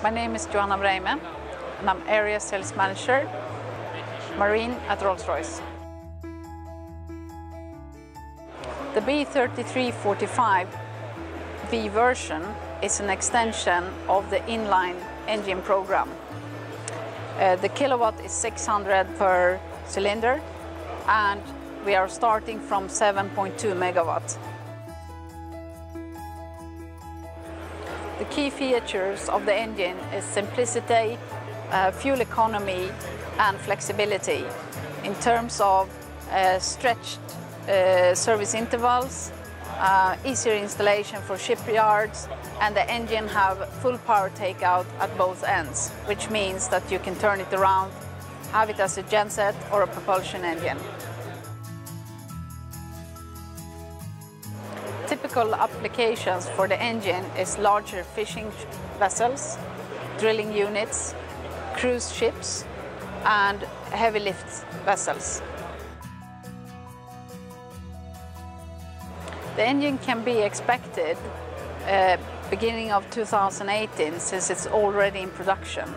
My name is Johanna Wreime and I'm Area Sales Manager, Marine at Rolls-Royce. The B3345 V version is an extension of the inline engine program. Uh, the kilowatt is 600 per cylinder and we are starting from 7.2 megawatt. The key features of the engine is simplicity, uh, fuel economy and flexibility in terms of uh, stretched uh, service intervals, uh, easier installation for shipyards and the engine have full power takeout at both ends, which means that you can turn it around, have it as a genset or a propulsion engine. Typical applications for the engine is larger fishing vessels, drilling units, cruise ships and heavy lift vessels. The engine can be expected uh, beginning of 2018 since it's already in production.